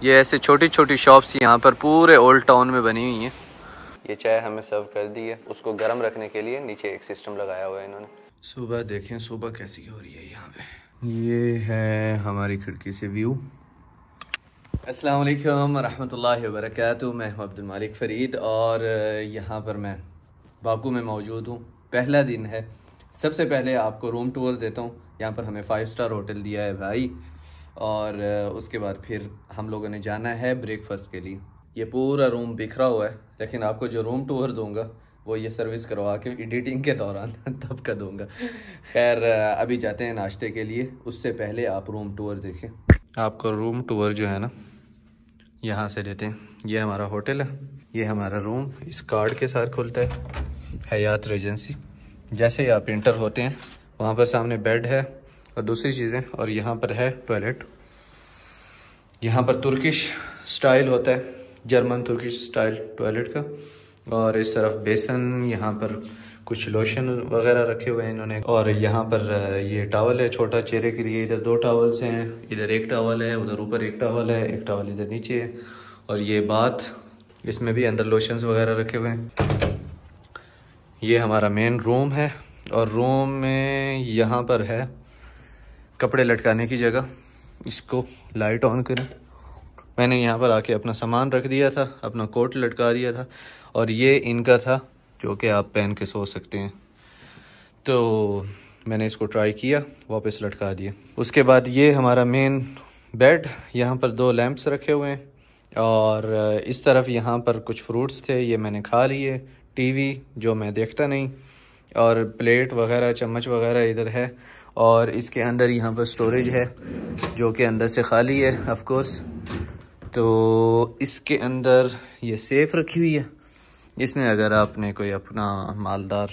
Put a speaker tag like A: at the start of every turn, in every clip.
A: یہ ایسے چھوٹی چھوٹی شاپس یہاں پر پورے اولڈ ٹاؤن میں بنی ہوئی ہیں۔ یہ چائے ہمیں سرو کر دی ہے۔ اس کو گرم رکھنے کے لیے نیچے ایک سسٹم لگایا ہوا ہے انہوں نے۔ صبح دیکھیں، صبح کیسی ہو رہی ہے یہاں پہ۔ یہ ہے ہماری کھڑکی سے ویو۔ السلام علیکم ورحمۃ اللہ وبرکاتہ۔ میں ہوں عبد المالک فرید اور یہاں پر میں باکو میں موجود ہوں۔ پہلا دن ہے۔ سب سے پہلے آپ کو روم ٹور دیتا ہوں۔ یہاں پر ہمیں فائیو سٹار ہوٹل دیا ہے بھائی۔ اور اس کے بعد پھر ہم لوگوں نے جانا ہے بریک فاسٹ کے لیے۔ یہ پورا روم بکھرا ہوا ہے، لیکن آپ کو جو روم ٹور دوں گا، وہ یہ سروس کروا کے ایڈیٹنگ کے دوران تب کا دوں گا۔ خیر ابھی جاتے ہیں ناشتے کے لیے۔ اس سے پہلے آپ روم ٹور دیکھیں۔ آپ کو روم ٹور جو ہے نا، یہاں سے دیتے ہیں۔ یہ ہمارا ہوٹل ہے۔ یہ ہمارا روم اس کارڈ کے ساتھ کھلتا ہے۔ حیات ریجنسی جیسے ہی آپ انٹر ہوتے ہیں، وہاں پر سامنے بیڈ ہے۔ اور دوسری چیزیں، اور یہاں پر ہے ٹوائلٹ یہاں پر ترکش سٹائل ہوتا ہے جرمن ترکش سٹائل ٹوائلٹ کا. اور اس طرف بیسن، یہاں پر کچھ لوشن وغیرہ رکھے ہوئے ہیں انہوں نے. اور یہاں پر یہ ٹاول ہے، چھوٹا چہرے کے لیے، ادھر دو ٹاولس ہیں، ادھر ایک ٹاول ہے، ادھر اوپر ایک ٹاول ہے، ایک ٹاول ادھر نیچے ہے. اور یہ بات اس میں بھی اندر لوشنز وغیرہ رکھے ہوئے ہیں. یہ ہمارا مین روم ہے، اور روم میں یہاں پر ہے کپڑے لٹکانے کی جگہ۔ اس کو لائٹ آن کریں۔ میں نے یہاں پر آ کے اپنا سامان رکھ دیا تھا، اپنا کوٹ لٹکا دیا تھا۔ اور یہ ان کا تھا جو کہ آپ پہن کے سو سکتے ہیں۔ تو میں نے اس کو ٹرائی کیا، واپس لٹکا دیا۔ اس کے بعد یہ ہمارا مین بیڈ یہاں پر دو لیمپس رکھے ہوئے ہیں۔ اور اس طرف یہاں پر کچھ فروٹس تھے، یہ میں نے کھا لیے۔ ٹی وی جو میں دیکھتا نہیں۔ اور پلیٹ وغیرہ، چمچ وغیرہ ادھر ہے۔ اور اس کے اندر یہاں پر سٹوریج ہے، جو کہ اندر سے خالی ہے آف کورس تو اس کے اندر یہ سیف رکھی ہوئی ہے۔ اس میں اگر آپ نے کوئی اپنا مالدار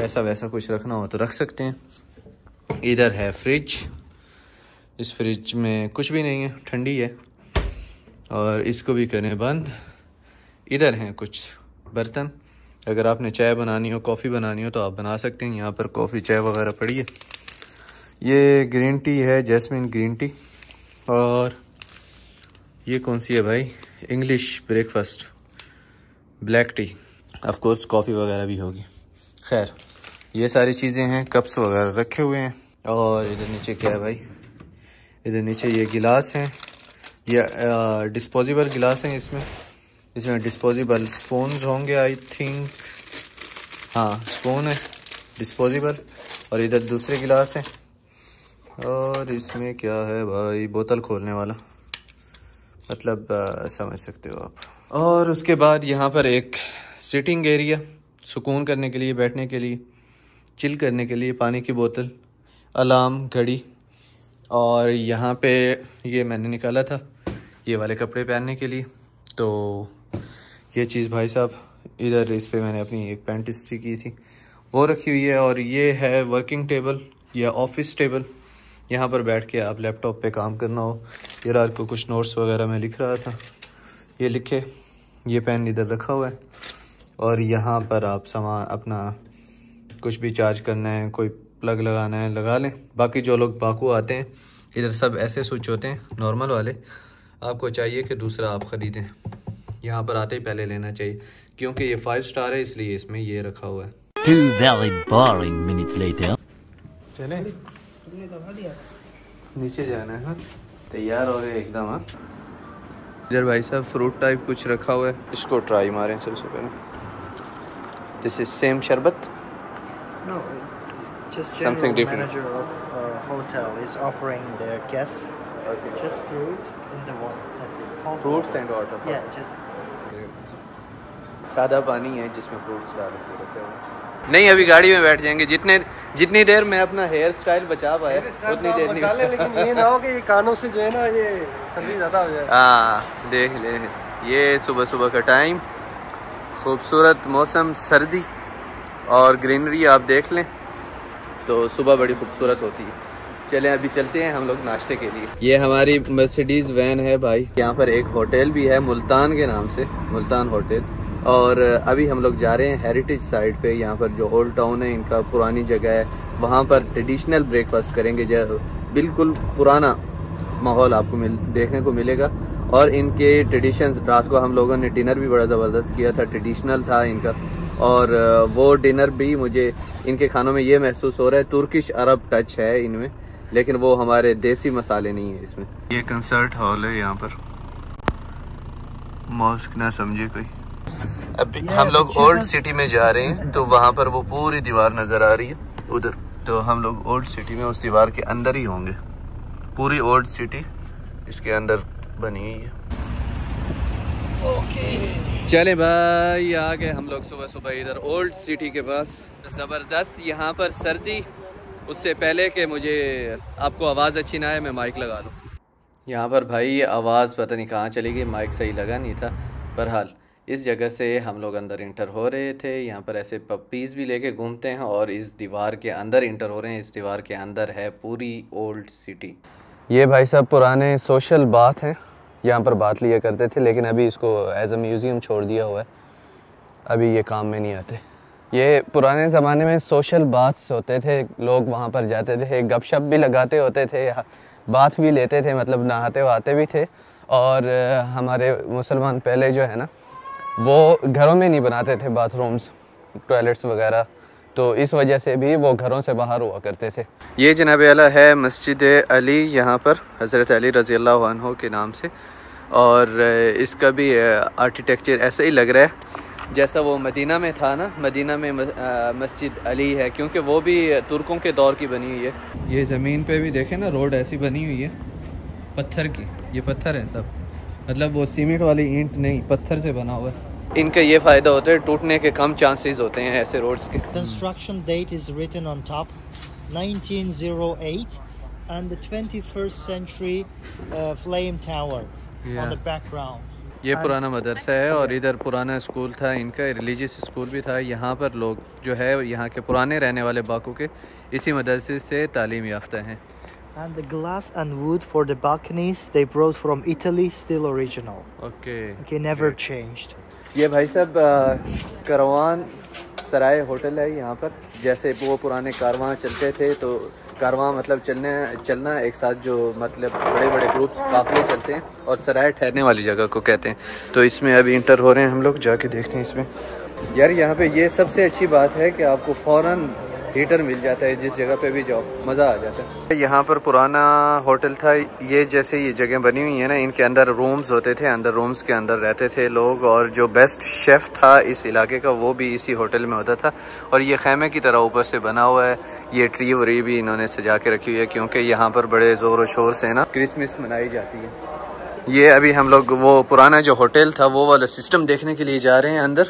A: ایسا ویسا کچھ رکھنا ہو تو رکھ سکتے ہیں۔ ادھر ہے فریج اس فریج میں کچھ بھی نہیں ہے، ٹھنڈی ہے۔ اور اس کو بھی کریں بند۔ ادھر ہیں کچھ برتن۔ اگر آپ نے چائے بنانی ہو، کافی بنانی ہو تو آپ بنا سکتے ہیں۔ یہاں پر کافی چائے وغیرہ پڑی ہے۔ یہ گرین ٹی ہے، جیسمین گرین ٹی۔ اور یہ کون سی ہے بھائی؟ English breakfast black tea of course coffee وغیرہ بھی ہوگی۔ خیر، یہ ساری چیزیں ہیں کپس وغیرہ رکھے ہوئے ہیں۔ اور ادھر نیچے کیا ہے بھائی؟ ادھر نیچے یہ گلاس ہیں۔ یہ ڈسپوزیبل گلاس ہیں اس میں۔ اس میں ڈسپوزیبل سپونز ہوں گے آئی تھنک ہاں سپون ہے ڈسپوزیبل اور ادھر دوسرے گلاس ہیں۔ اور اس میں کیا ہے بھائی؟ بوتل کھولنے والا۔ مطلب سمجھ سکتے ہو آپ۔ اور اس کے بعد یہاں پر ایک سٹنگ ایریا سکون کرنے کے لیے، بیٹھنے کے لیے چل کرنے کے لیے پانی کی بوتل الارم گھڑی۔ اور یہاں پہ یہ میں نے نکالا تھا، یہ والے کپڑے پہننے کے لیے۔ تو یہ چیز بھائی صاحب، ادھر اس پہ میں نے اپنی ایک پینٹ اسٹری کی تھی۔ وہ رکھی ہوئی ہے اور یہ ہے ورکنگ ٹیبل یا آفس ٹیبل یہاں پر بیٹھ کے آپ لیپ ٹاپ پہ کام کرنا ہو۔ یہ رات کو کچھ نوٹس وغیرہ میں لکھ رہا تھا۔ یہ لکھے۔ یہ پین ادھر رکھا ہوا ہے۔ اور یہاں پر آپ سامان اپنا کچھ بھی چارج کرنا ہے کوئی پلگ لگانا ہے لگا لیں۔ باقی جو لوگ باکو آتے ہیں ادھر سب ایسے سوئچ ہوتے ہیں نارمل والے۔ آپ کو چاہیے کہ دوسرا آپ خریدیں۔ یہاں پر آتے ہی پہلے لینا چاہیے۔ کیونکہ یہ فائیو سٹار ہے اس لیے اس میں یہ رکھا ہوا ہے۔ نیچے جانا ہے تیار ہو گئے ایک دم ہاں ادھر بھائی صاحب فروٹ ٹائپ کچھ رکھا ہوا ہے اس کو ٹرائی ماریں سب سے پہلے دس از سیم شربت Something different.
B: manager of a hotel is offering their guests just fruit and the water. That's it. Cold
A: fruits
B: water.
A: And water
B: Yeah, just
A: سادہ پانی ہے جس میں فروٹس ڈال کے رکھے ہوئے نہیں ابھی گاڑی میں بیٹھ جائیں گے۔ جتنے جتنی دیر میں اپنا ہیئر سٹائل بچا پایا اتنی دیر نہیں۔
B: لیکن یہ نہ ہو کہ یہ کانوں سے جو ہے نا یہ سردی زیادہ ہو جائے۔
A: ہاں دیکھ لیں یہ صبح صبح کا ٹائم خوبصورت موسم سردی اور گرینری آپ دیکھ لیں۔ تو صبح بڑی خوبصورت ہوتی ہے۔ چلیں ابھی چلتے ہیں ہم لوگ ناشتے کے لیے۔ یہ ہماری مرسیڈیز وین ہے بھائی۔ یہاں پر ایک ہوٹل بھی ہے ملتان کے نام سے ملتان ہوٹل۔ اور ابھی ہم لوگ جا رہے ہیں ہیریٹیج سائٹ پہ، یہاں پر جو اولڈ ٹاؤن ہے، ان کا پرانی جگہ ہے۔ وہاں پر ٹریڈیشنل بریک فاسٹ کریں گے، جو بالکل پرانا ماحول آپ کو مل، دیکھنے کو ملے گا۔ اور ان کے ٹریڈیشنز رات کو ہم لوگوں نے ڈنر بھی بڑا زبردست کیا تھا ٹریڈیشنل تھا ان کا۔ اور وہ ڈنر بھی مجھے ان کے کھانوں میں یہ محسوس ہو رہا ہے، ترکش عرب ٹچ ہے ان میں، لیکن وہ ہمارے دیسی مسالے نہیں ہیں اس میں۔ یہ کنسرٹ ہال ہے یہاں پر۔ ماسک نہ سمجھے کوئی۔ ابھی ہم لوگ اولڈ سٹی میں جا رہے ہیں تو وہاں پر وہ پوری دیوار نظر آ رہی ہے ادھر۔ تو ہم لوگ اولڈ سٹی میں اس دیوار کے اندر ہی ہوں گے۔ پوری اولڈ سٹی اس کے اندر بنی ہوئی ہے۔ چلے بھائی آگے ہم لوگ صبح صبح ادھر اولڈ سٹی کے پاس۔ زبردست یہاں پر سردی۔ اس سے پہلے کہ مجھے آپ کو آواز اچھی نہ آئے میں مائک لگا لوں یہاں پر بھائی آواز پتہ نہیں کہاں چلی گئی مائک صحیح لگا نہیں تھا بہرحال۔ اس جگہ سے ہم لوگ اندر انٹر ہو رہے تھے، یہاں پر ایسے پپیز بھی لے کے گھومتے ہیں اور اس دیوار کے اندر انٹر ہو رہے ہیں، اس دیوار کے اندر ہے پوری اولڈ سٹی۔ یہ بھائی صاحب پرانے سوشل بات ہیں، یہاں پر بات لیا کرتے تھے، لیکن ابھی اس کو ایز اے میوزیم چھوڑ دیا ہوا ہے۔ ابھی یہ کام میں نہیں آتے۔ یہ پرانے زمانے میں سوشل باتس ہوتے تھے، لوگ وہاں پر جاتے تھے گپ شپ بھی لگاتے ہوتے تھے بات بھی لیتے تھے مطلب نہاتے وہاتے بھی تھے۔ اور ہمارے مسلمان پہلے جو ہے نا وہ گھروں میں نہیں بناتے تھے باتھ رومز ٹوائلٹس وغیرہ تو اس وجہ سے بھی وہ گھروں سے باہر ہوا کرتے تھے۔ یہ جناب اعلیٰ ہے مسجد علی یہاں پر حضرت علی رضی اللہ عنہ کے نام سے۔ اور اس کا بھی آرکیٹیکچر ایسا ہی لگ رہا ہے جیسا وہ مدینہ میں تھا نا۔ مدینہ میں مسجد علی ہے کیونکہ وہ بھی ترکوں کے دور کی بنی ہوئی ہے۔ یہ زمین پہ بھی دیکھیں نا روڈ ایسی بنی ہوئی ہے پتھر کی۔ یہ پتھر ہیں سب۔ مطلب وہ سیمنٹ والی اینٹ نہیں پتھر سے بنا ہوا ہے۔ ان کا یہ فائدہ ہوتا ہے ٹوٹنے کے کم چانسز ہوتے ہیں ایسے روڈز کے
B: construction date is written on top 1908 and the 21st century uh, flame tower yeah. on the background
A: یہ پرانا مدرسہ ہے اور ادھر پرانا اسکول تھا ان کا ریلیجیس اسکول بھی تھا یہاں پر لوگ جو ہے یہاں کے پرانے رہنے والے باقوں کے اسی مدرسے سے تعلیم یافتہ ہیں
B: And the glass and wood for the balconies they brought from Italy still original.
A: Okay.
B: Okay, never changed.
A: یہ بھائی صاحب کروان سرائے ہوٹل ہے یہاں پر۔ جیسے وہ پرانے کارواں چلتے تھے، تو کارواں مطلب چلنے، چلنا ایک ساتھ جو مطلب بڑے بڑے گروپس قافلے چلتے ہیں اور سرائے ٹھہرنے والی جگہ کو کہتے ہیں۔ تو اس میں ابھی انٹر ہو رہے ہیں ہم لوگ، جا کے دیکھتے ہیں اس میں۔ یار یہاں پہ یہ سب سے اچھی بات ہے کہ آپ کو فوراً ہیٹر مل جاتا ہے جس جگہ پہ بھی جاؤ مزہ آ جاتا ہے۔ یہاں پر پرانا ہوٹل تھا یہ جیسے یہ جگہ بنی ہوئی ہیں نا ان کے اندر رومز ہوتے تھے اندر رومز کے اندر رہتے تھے لوگ اور جو بیسٹ شیف تھا اس علاقے کا وہ بھی اسی ہوٹل میں ہوتا تھا۔ اور یہ خیمے کی طرح اوپر سے بنا ہوا ہے یہ ٹری وری بھی انہوں نے سجا کے رکھی ہوئی ہے کیونکہ یہاں پر بڑے زور و شور سے نا۔ کرسمس منائی جاتی ہے۔ یہ ابھی ہم لوگ وہ پرانا جو ہوٹل تھا وہ والا سسٹم دیکھنے کے لیے جا رہے ہیں اندر۔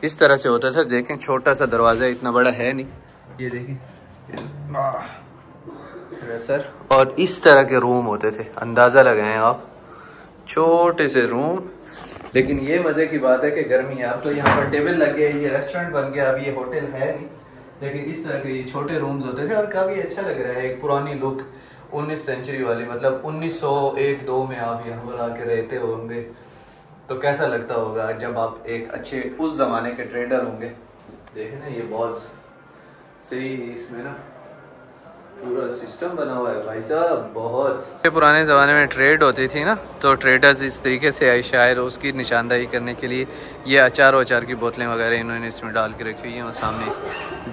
A: اس طرح سے ہوتا تھا دیکھیں چھوٹا سا دروازہ اتنا بڑا ہے نہیں۔ یہ دیکھیں۔ سر۔ اور اس طرح کے روم ہوتے تھے۔ اندازہ لگائیں آپ۔ چھوٹے سے روم۔ لیکن یہ مزے کی بات ہے کہ گرمی ہے۔ اب تو یہاں پر ٹیبل لگ گئے یہ ریسٹورنٹ بن گیا۔ اب یہ ہوٹل ہے۔ نہیں لیکن اس طرح کے یہ چھوٹے رومز ہوتے تھے اور کافی اچھا لگ رہا ہے۔ ایک پرانی لک۔ انیس سینچری والی۔ مطلب انیس سو ایک دو میں آپ یہاں پر آ کے رہتے ہوں گے۔ تو کیسا لگتا ہوگا جب آپ ایک اچھے اس زمانے کے ٹریڈر ہوں گے؟ دیکھیں نا، یہ بالز۔ صحیح اس میں نا پورا سسٹم بنا ہوا ہے بھائی صاحب، بہت۔ پرانے زمانے میں ٹریڈ ہوتی تھی نا، تو ٹریڈرز اس طریقے سے آئی شاید اس کی نشاندہی کرنے کے لیے یہ اچار وچار کی بوتلیں وغیرہ انہوں نے اس میں ڈال کے رکھی ہوئی ہیں وہ سامنے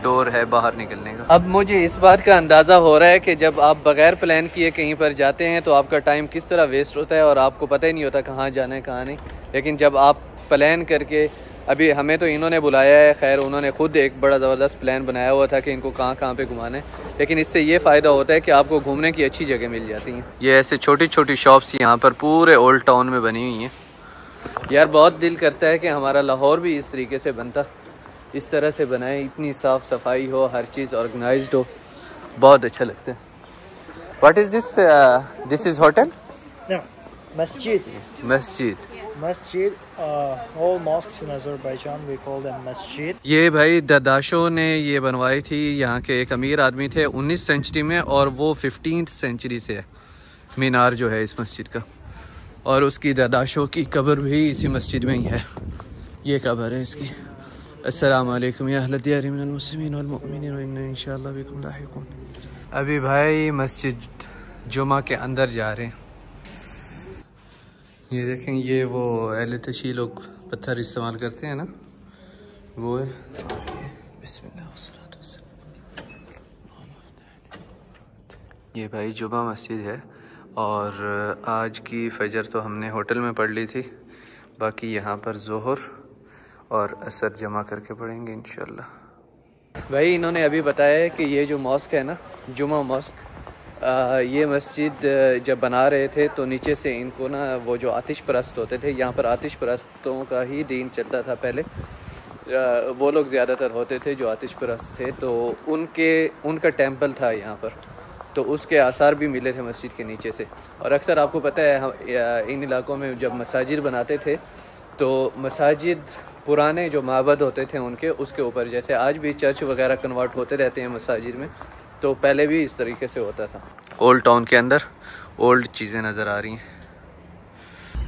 A: ڈور ہے باہر نکلنے کا۔ اب مجھے اس بات کا اندازہ ہو رہا ہے کہ جب آپ بغیر پلان کیے کہیں پر جاتے ہیں تو آپ کا ٹائم کس طرح ویسٹ ہوتا ہے اور آپ کو پتہ ہی نہیں ہوتا کہاں جانا ہے، کہاں نہیں۔ لیکن جب آپ پلان کر کے ابھی ہمیں تو انہوں نے بلایا ہے خیر انہوں نے خود ایک بڑا زبردست پلان بنایا ہوا تھا کہ ان کو کہاں کہاں پہ گھمانا ہے۔ لیکن اس سے یہ فائدہ ہوتا ہے کہ آپ کو گھومنے کی اچھی جگہ مل جاتی ہیں۔ یہ ایسے چھوٹی چھوٹی شاپس یہاں پر پورے اولڈ ٹاؤن میں بنی ہوئی ہیں۔ یار بہت دل کرتا ہے کہ ہمارا لاہور بھی اس طریقے سے بنتا۔ اس طرح سے بنائے اتنی صاف صفائی ہو ہر چیز آرگنائزڈ ہو۔ بہت اچھا لگتا ہے۔ What is this this is hotel
B: Masjid.
A: Masjid.
B: Masjid all mosques in Azerbaijan we call them masjid
A: یہ بھائی دداشو نے یہ بنوائی تھی یہاں کے ایک امیر آدمی تھے انیس سینچری میں اور وہ ففٹینتھ سینچری سے ہے۔ مینار جو ہے اس مسجد کا۔ اور اس کی دداشو کی قبر بھی اسی مسجد میں ہی ہے۔ یہ قبر ہے اس کی۔ السلام علیکم یا اہل دیار من المسلمین والمؤمنین وإن انشاءاللہ بكم لاحقون۔ ابھی بھائی مسجد جمعہ کے اندر جا رہے ہیں۔ یہ دیکھیں یہ وہ اہل تشی لوگ پتھر استعمال کرتے ہیں نا۔ وہ ہے۔ بسم اللہ یہ بھائی جمعہ مسجد ہے۔ اور آج کی فجر تو ہم نے ہوٹل میں پڑھ لی تھی۔ باقی یہاں پر ظہر اور اثر جمع کر کے پڑھیں گے انشاءاللہ۔ بھائی، انہوں نے ابھی بتایا ہے کہ یہ جو ماسک ہے نا، جمعہ ماسک یہ مسجد جب بنا رہے تھے تو نیچے سے ان کو نا وہ جو آتش پرست ہوتے تھے، یہاں پر آتش پرستوں کا ہی دین چلتا تھا پہلے وہ لوگ زیادہ تر ہوتے تھے جو آتش پرست تھے، تو ان کے، ان کا ٹیمپل تھا یہاں پر، تو اس کے آثار بھی ملے تھے مسجد کے نیچے سے۔ اور اکثر آپ کو پتہ ہے ان علاقوں میں جب مساجد بناتے تھے تو مساجد پرانے جو معبد ہوتے تھے ان کے، اس کے اوپر، جیسے آج بھی چرچ وغیرہ کنورٹ ہوتے رہتے ہیں مساجد میں تو پہلے بھی اس طریقے سے ہوتا تھا۔ اولڈ ٹاؤن کے اندر اولڈ چیزیں نظر آ رہی ہیں۔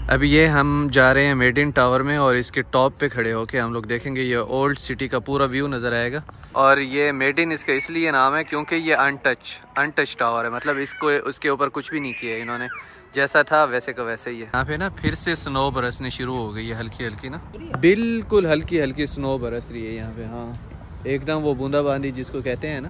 A: ابھی یہ ہم جا رہے ہیں میڈین ٹاور میں اور اس کے ٹاپ پہ کھڑے ہو کے ہم لوگ دیکھیں گے یہ اولڈ سٹی کا پورا ویو نظر آئے گا۔ اور یہ میڈین اس کا اس لیے نام ہے کیونکہ یہ in touch in touch tower ہے۔ مطلب اس کو اس کے اوپر کچھ بھی نہیں کیا ہے انہوں نے۔ جیسا تھا ویسے کا ویسے ہی ہے۔ یہاں پہ نا پھر سے سنو برسنے شروع ہو گئی ہے ہلکی ہلکی نا۔ بالکل ہلکی ہلکی سنو برس رہی ہے یہاں پہ ہاں۔ ایک دم وہ بوندا باندی جس کو کہتے ہیں نا۔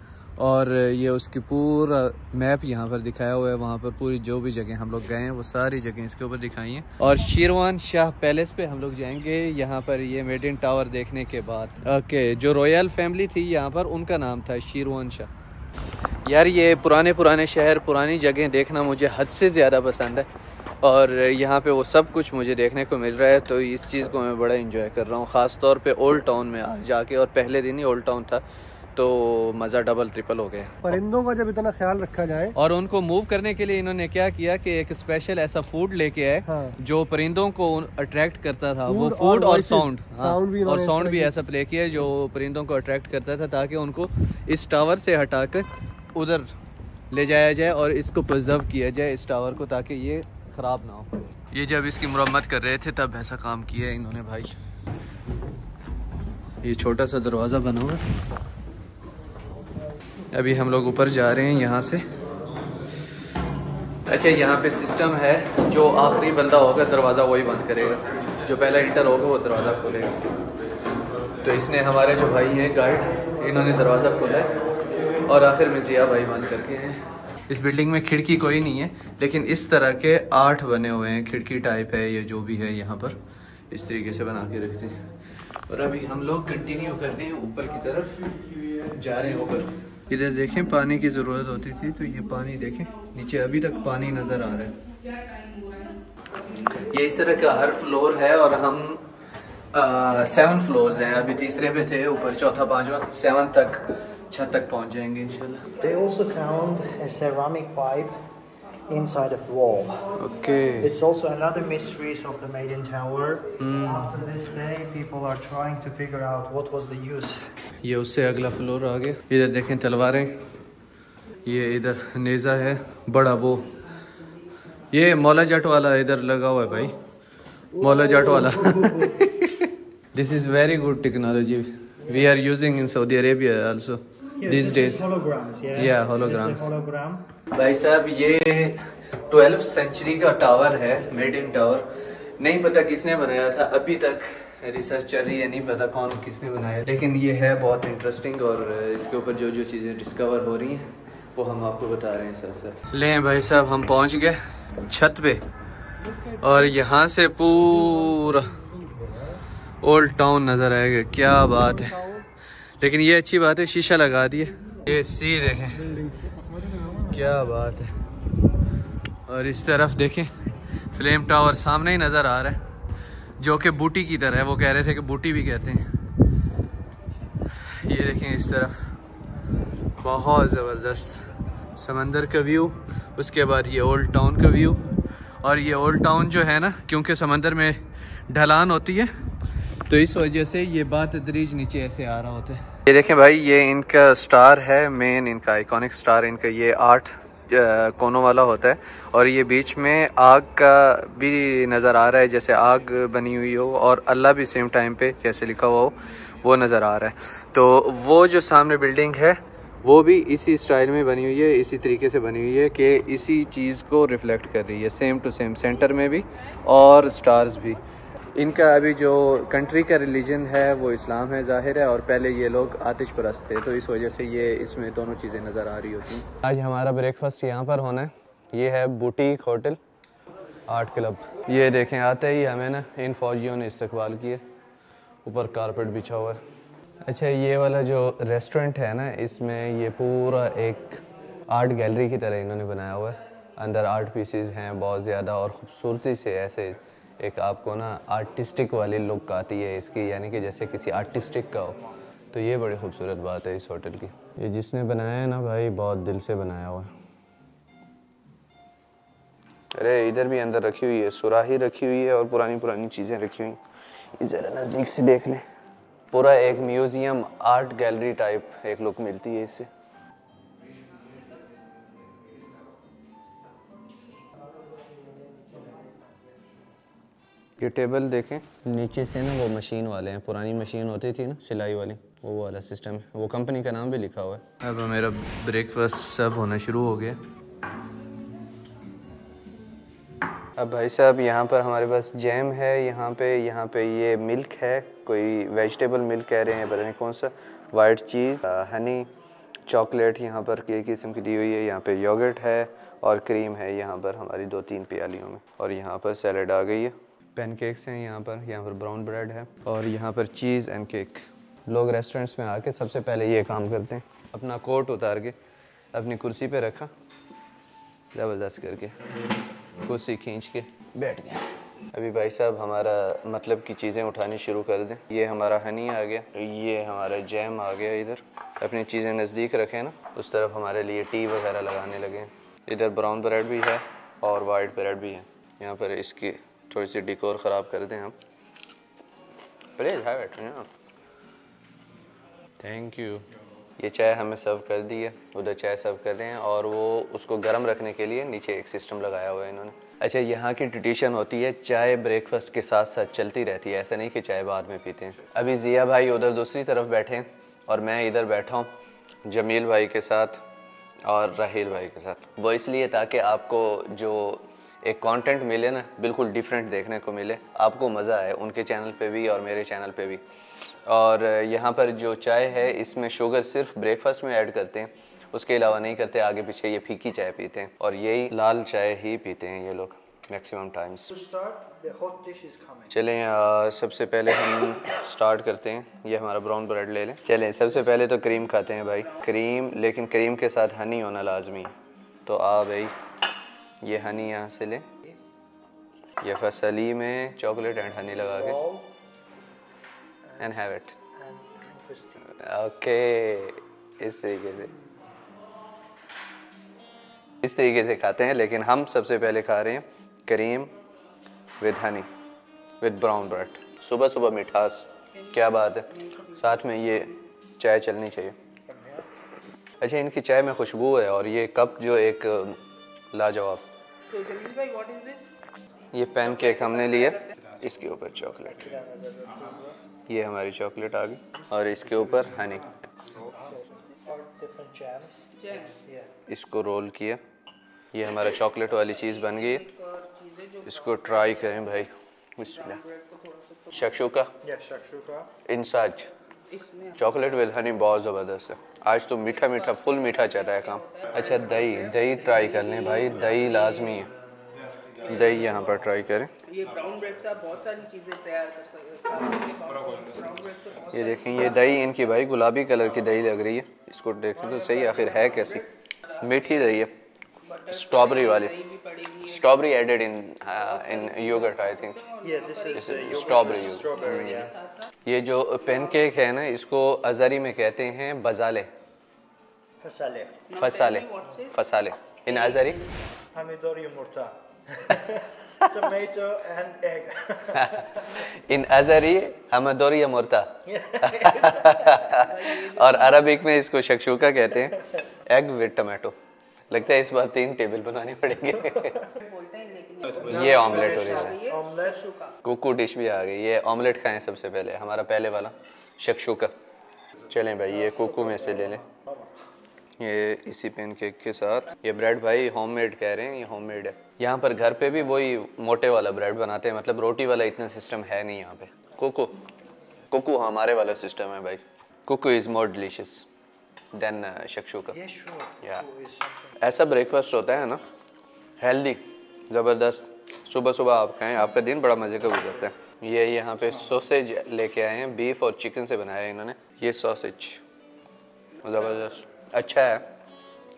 A: اور یہ اس کی پورا میپ یہاں پر دکھایا ہوا ہے۔ وہاں پر پوری جو بھی جگہ ہم لوگ گئے ہیں، وہ ساری جگہ اس کے اوپر دکھائی ہیں۔ اور شیروان شاہ پیلس پہ ہم لوگ جائیں گے۔ یہاں پر یہ میڈین ٹاور دیکھنے کے بعد۔ اوکے، جو رویل فیملی تھی یہاں پر، ان کا نام تھا شیروان شاہ۔ یار، یہ پرانے پرانے شہر، پرانی جگہیں دیکھنا مجھے حد سے زیادہ پسند ہے۔ اور یہاں پہ وہ سب کچھ مجھے دیکھنے کو مل رہا ہے، تو اس چیز کو میں بڑا انجوائے کر رہا ہوں، خاص طور پہ اولڈ ٹاؤن میں جا کے۔ اور پہلے دن ہی اولڈ ٹاؤن تھا۔ تو مزہ ڈبل ٹرپل ہو گیا۔
C: پرندوں کا جب اتنا خیال رکھا جائے۔
A: اور ان کو موو کرنے کے لیے انہوں نے کیا کیا کہ ایک اسپیشل ایسا فوڈ لے کے آئے جو پرندوں کو اٹریکٹ کرتا تھا۔ وہ فوڈ اور ساؤنڈ اور ساؤنڈ بھی ایسا پلے کیا جو پرندوں کو اٹریکٹ کرتا تھا تاکہ ان کو اس ٹاور سے ہٹا کر ادھر لے جایا جائے اور اس کو پرزرو کیا جائے اس ٹاور کو تاکہ یہ خراب نہ ہو۔ یہ جب اس کی مرمت کر رہے تھے تب ایسا کام کیا ہے انہوں نے بھائی۔ یہ چھوٹا سا دروازہ بنا ہوا۔ ابھی ہم لوگ اوپر جا رہے ہیں یہاں سے۔ اچھا یہاں پہ سسٹم ہے، جو آخری بندہ ہوگا، دروازہ وہی بند کرے گا۔ جو پہلا انٹر ہوگا، وہ دروازہ کھولے گا۔ تو اس نے ہمارے جو بھائی ہیں گائیڈ انہوں نے دروازہ کھولا ہے۔ اور آخر میں ضیا بھائی بند کر کے ہیں۔ اس بلڈنگ میں کھڑکی کوئی نہیں ہے، لیکن اس طرح کے آٹھ بنے ہوئے ہیں۔ کھڑکی ٹائپ ہے یا جو بھی ہے یہاں پر۔ اس طریقے سے بنا کے رکھتے ہیں۔ اور ابھی ہم لوگ کنٹینیو کرتے ہیں، اوپر کی طرف جا رہے ہیں، اوپر۔ ادھر دیکھیں، پانی کی ضرورت ہوتی تھی تو یہ پانی دیکھیں، نیچے ابھی تک پانی نظر آ رہا ہے۔ یہ اس طرح کا ہر فلور ہے اور ہم سیون فلورز ہیں۔ ابھی تیسرے پہ تھے، اوپر چوتھا، پانچواں سیون تک، چھت تک پہنچ جائیں گے انشاءاللہ۔
B: They also found a ceramic pipe inside of wall.
A: Okay.
B: It's also another mysteries of the Maiden Tower. Mm. After this day, people are trying to figure out what was the use.
A: یہ اس سے اگلا floor آ گیا ادھر دیکھیں تلواریں یہ ادھر نیزہ ہے بڑا وہ یہ مولا جٹ والا ادھر لگا ہوا ہے بھائی مولا جٹ والا this is very good technology we are using in Saudi Arabia also these days
B: یا
A: ہولوگرامس بھائی صاحب یہ ٹویلو سینچری کا ٹاور ہے میڈ ان ٹاور نہیں پتا کس نے بنایا تھا ابھی تک ریسرچ چل رہی ہے نہیں پتا کون کس نے بنایا لیکن یہ ہے بہت انٹرسٹنگ اور اس کے اوپر جو جو چیزیں ڈسکور ہو رہی ہیں وہ ہم آپ کو بتا رہے ہیں ساتھ ساتھ لیں بھائی صاحب ہم پہنچ گئے چھت پہ اور یہاں سے پورا اولڈ ٹاؤن نظر آئے گا کیا بات ہے لیکن یہ اچھی بات ہے، شیشہ لگا دیے۔ یہ سی دیکھیں۔ کیا بات ہے۔ اور اس طرف دیکھیں فلیم ٹاور سامنے ہی نظر آ رہا ہے۔ جو کہ بوٹی کی طرح ہے، وہ کہہ رہے تھے کہ بوٹی بھی کہتے ہیں۔ یہ دیکھیں اس طرف۔ بہت زبردست۔ سمندر کا ویو اس کے بعد یہ اولڈ ٹاؤن کا ویو اور یہ اولڈ ٹاؤن جو ہے نا، کیونکہ سمندر میں ڈھلان ہوتی ہے تو اس وجہ سے یہ بات تدریج نیچے ایسے آ رہا ہوتا ہے۔ یہ دیکھیں بھائی، یہ ان کا سٹار ہے مین ان کا آئیکونک سٹار ان کا یہ آٹھ کونوں والا ہوتا ہے۔ اور یہ بیچ میں آگ کا بھی نظر آ رہا ہے، جیسے آگ بنی ہوئی ہو، اور اللہ بھی سیم ٹائم پہ جیسے لکھا ہوا ہو، وہ نظر آ رہا ہے۔ تو وہ جو سامنے بلڈنگ ہے، وہ بھی اسی اسٹائل میں بنی ہوئی ہے، اسی طریقے سے بنی ہوئی ہے کہ اسی چیز کو ریفلیکٹ کر رہی ہے سیم ٹو سیم سینٹر میں بھی اور سٹارز بھی۔ ان کا ابھی جو کنٹری کا ریلیجن ہے وہ اسلام ہے، ظاہر ہے، اور پہلے یہ لوگ آتش پرست تھے، تو اس وجہ سے یہ اس میں دونوں چیزیں نظر آ رہی ہوتی ہیں آج ہمارا بریک فاسٹ یہاں پر ہونا ہے۔ یہ ہے بوٹیک ہوٹل، آرٹ کلب۔ یہ دیکھیں، آتے ہی ہمیں نا ان فوجیوں نے استقبال کیے۔ اوپر کارپیٹ بچھا ہوا ہے۔ اچھا یہ والا جو ریسٹورنٹ ہے نا، اس میں یہ پورا ایک آرٹ گیلری کی طرح انہوں نے بنایا ہوا ہے۔ اندر آرٹ پیسز ہیں، بہت زیادہ اور خوبصورتی سے ایسے ایک آپ کو نا آرٹسٹک والی لک آتی ہے اس کی یعنی کہ جیسے کسی آرٹسٹک کا ہو۔ تو یہ بڑی خوبصورت بات ہے اس ہوٹل کی۔ یہ جس نے بنایا ہے نا بھائی، بہت دل سے بنایا ہوا ہے۔ ارے، ادھر بھی اندر رکھی ہوئی ہے سراہی رکھی ہوئی ہے اور پرانی پرانی چیزیں رکھی ہوئی۔ ذرا نزدیک سے دیکھ لیں۔ پورا ایک میوزیم آرٹ گیلری ٹائپ ایک لک ملتی ہے اس سے۔ یہ ٹیبل دیکھیں۔ نیچے سے نا وہ مشین والے ہیں پرانی مشین ہوتی تھی نا سلائی والی وہ والا سسٹم ہے۔ وہ کمپنی کا نام بھی لکھا ہوا ہے۔ اب میرا بریک فاسٹ سرو ہونا شروع ہو گیا۔ اب بھائی صاحب یہاں پر ہمارے پاس جیم ہے یہاں پہ یہاں پہ یہ ملک ہے۔ کوئی ویجیٹیبل ملک کہہ رہے ہیں پتہ نہیں کون سا۔ وائٹ چیز ہنی چاکلیٹ یہاں پر کئی قسم کی دی ہوئی ہے۔ یہاں پہ یوگرٹ ہے اور کریم ہے یہاں پر ہماری دو تین پیالیوں میں۔ اور یہاں پر سیلڈ آ گئی ہے۔ پین کیکس ہیں یہاں پر یہاں پر براؤن بریڈ ہے اور یہاں پر چیز اینڈ کیک لوگ ریسٹورنٹس میں آ کے سب سے پہلے یہ کام کرتے ہیں۔ اپنا کوٹ اتار کے اپنی کرسی پہ رکھا، زبردست کر کے کرسی کھینچ کے بیٹھ گیا۔ ابھی بھائی صاحب ہمارا مطلب کی چیزیں اٹھانی شروع کر دیں۔ یہ ہمارا ہنی آ گیا، یہ ہمارا جیم آ گیا ادھر۔ اپنی چیزیں نزدیک رکھیں نا، اس طرف ہمارے لیے ٹی وغیرہ لگانے لگے ادھر براؤن بریڈ بھی ہے اور وائٹ بریڈ بھی ہے۔ یہاں پر اس کی تھوڑی سی ڈیکور خراب کر دیں ہم۔ Please have it thank you یہ چائے ہمیں سرو کر دی ہے۔ ادھر چائے سرو کر رہے ہیں اور وہ اس کو گرم رکھنے کے لیے نیچے ایک سسٹم لگایا ہوا ہے انہوں نے۔ اچھا یہاں کی ٹریڈیشن ہوتی ہے چائے بریک فاسٹ کے ساتھ ساتھ چلتی رہتی ہے۔ ایسا نہیں کہ چائے بعد میں پیتے ہیں۔ ابھی ضیا بھائی ادھر دوسری طرف بیٹھے ہیں اور میں ادھر بیٹھا ہوں جمیل بھائی کے ساتھ اور راہیل بھائی کے ساتھ۔ وہ اس لیے تاکہ آپ کو جو ایک کانٹینٹ ملے نا بالکل ڈیفرنٹ دیکھنے کو ملے۔ آپ کو مزہ آئے ان کے چینل پہ بھی اور میرے چینل پہ بھی۔ اور یہاں پر جو چائے ہے اس میں شوگر صرف بریک فاسٹ میں ایڈ کرتے ہیں اس کے علاوہ نہیں کرتے آگے پیچھے یہ پھیکی چائے پیتے ہیں۔ اور یہی لال چائے ہی پیتے ہیں یہ لوگ میکسیمم ٹائمس چلیں سب سے پہلے ہم سٹارٹ کرتے ہیں۔ یہ ہمارا براؤن بریڈ لے لیں۔ چلیں سب سے پہلے تو کریم کھاتے ہیں بھائی۔ کریم لیکن کریم کے ساتھ ہنی ہونا لازمی ہے۔ تو آ بھائی۔ یہ ہنی یہاں سے لیں۔ یہ فصلی میں چاکلیٹ اینڈ ہنی لگا کے۔ اینڈ ہیو اٹ اوکے اس طریقے سے۔ اس طریقے سے کھاتے ہیں لیکن ہم سب سے پہلے کھا رہے ہیں cream with honey with brown bread صبح صبح مٹھاس کیا بات ہے۔ ساتھ میں یہ چائے چلنی چاہیے۔ اچھا ان کی چائے میں خوشبو ہے اور یہ کپ جو ایک لاجواب۔ یہ پین کیک ہم نے لیا۔ اس کے اوپر چاکلیٹ۔ یہ ہماری چاکلیٹ آ گئی۔ اور اس کے اوپر ہنی۔ اس کو رول کیا۔ یہ ہمارا چاکلیٹ والی چیز بن گئی۔ اس کو ٹرائی کریں بھائی۔ بسم اللہ۔ شکشوکا۔ انساج۔ چاکلیٹ ود ہنی بہت زبردست ہے۔ آج تو میٹھا میٹھا فل میٹھا چل رہا ہے کام۔ اچھا دہی دہی ٹرائی کر لیں بھائی۔ دہی لازمی ہے۔ دہی یہاں پر ٹرائی کریں۔ یہ دیکھیں یہ دہی ان کی بھائی گلابی کلر کی دہی لگ رہی ہے۔ اس کو دیکھیں تو صحیح آخر ہے کیسی۔ میٹھی دہی ہے۔ اسٹرابری والی strawberry added in yogurt I think strawberry یہ جو پین کیک ہے نا اس کو ازری میں کہتے ہیں بزالے. فسالے فسالے ان ازری. ان ازری ہمدور یا مرتا اور عربک میں اس کو شکشوکا کہتے ہیں. ایگ وتھ ٹمیٹو لگتا ہے اس بار تین ٹیبل بنانی پڑیں گے۔ یہ آملیٹ ہو رہی ہے. کوکو ڈش بھی آ گئی۔ یہ آملیٹ کھائیں سب سے پہلے۔ ہمارا پہلے والا شکشوکا۔ چلیں بھائی یہ کوکو میں سے لے لیں۔ یہ اسی پین کیک کے ساتھ۔ یہ بریڈ بھائی ہوم میڈ کہہ رہے ہیں یہ ہوم میڈ ہے۔ یہاں پر گھر پہ بھی وہی موٹے والا بریڈ بناتے ہیں۔ مطلب روٹی والا اتنا سسٹم ہے نہیں یہاں پہ۔ کوکو۔ کوکو ہمارے والا سسٹم ہے بھائی۔ Cocoa is more delicious than shakshuka. ایسا بریک فاسٹ ہوتا ہے نا ہیلدی زبردست صبح صبح آپ کھائیں آپ کا دن بڑا مزے کا گزرتا ہے یہ یہاں پہ سوسیج لے کے آئے ہیں بیف اور چکن سے بنایا ہے انہوں نے یہ سوسیج زبردست اچھا ہے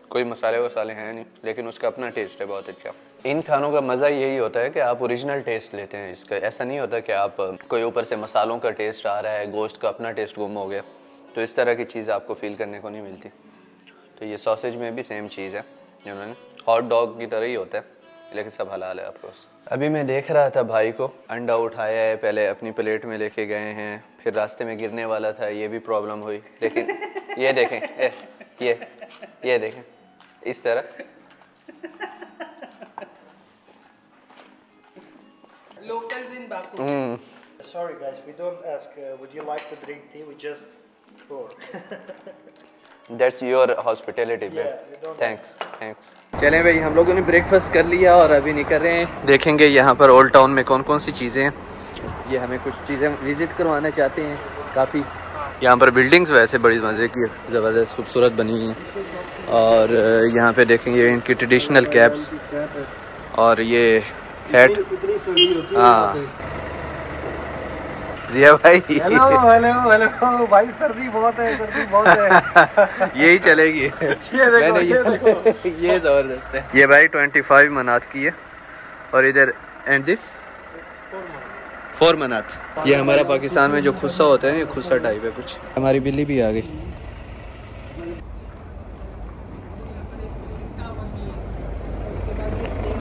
A: کوئی مسالے وسالے ہیں نہیں لیکن اس کا اپنا ٹیسٹ ہے بہت اچھا ان کھانوں کا مزہ یہی ہوتا ہے کہ آپ اوریجنل ٹیسٹ لیتے ہیں اس کا ایسا نہیں ہوتا کہ آپ کوئی اوپر سے مسالوں کا ٹیسٹ آ رہا ہے گوشت کا اپنا ٹیسٹ گم ہو گیا تو اس طرح کی چیز آپ کو فیل کرنے کو نہیں ملتی۔ تو یہ ساسیج میں بھی سیم چیز ہے انہوں نے۔ ہاٹ ڈاگ کی طرح ہی ہوتا ہے لیکن سب حلال ہے آف کورس ابھی میں دیکھ رہا تھا بھائی کو۔ انڈا اٹھایا ہے پہلے اپنی پلیٹ میں لے کے گئے ہیں پھر راستے میں گرنے والا تھا یہ بھی پرابلم ہوئی۔ لیکن یہ دیکھیں یہ یہ دیکھیں۔ اس طرح۔
C: Locals in Baku.
A: ہوں۔
B: Sorry guys, we don't ask, uh, would you like to drink tea?
A: That's your hospitality thanks thanks چلیں بھائی ہم لوگوں نے بریک فاسٹ کر لیا اور ابھی نکل رہے ہیں۔ دیکھیں گے یہاں پر اولڈ ٹاؤن میں کون کون سی چیزیں ہیں۔ یہ ہمیں کچھ چیزیں وزٹ کروانا چاہتے ہیں۔ کافی۔ یہاں پر بلڈنگز ویسے بڑی مزے کی زبردست خوبصورت بنی ہوئی ہیں۔ اور یہاں پہ دیکھیں گے ان کی ٹریڈیشنل کیپس اور یہ ہیٹ ہاں۔ ضیا بھائی۔
C: ہیلو ہیلو ہیلو بھائی سردی بہت ہے سردی بہت ہے۔
A: یہی چلے گی۔ یہ زبردست ہے۔ یہ بھائی ٹوینٹی فائیو منات کی ہے۔ اور ادھر اینڈ دس فور منات یہ ہمارا پاکستان میں جو خصہ ہوتا ہے یہ خصہ ٹائپ ہے کچھ۔ ہماری بلی بھی آ گئی۔